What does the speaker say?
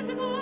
Verdo